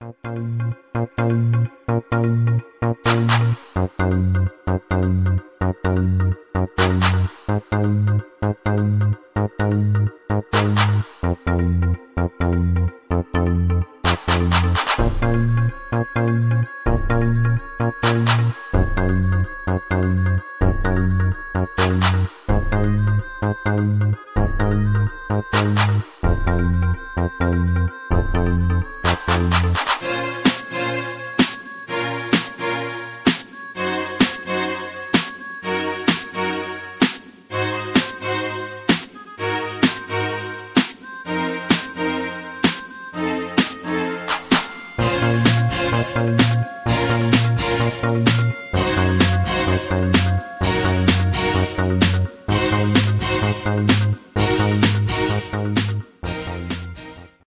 You. you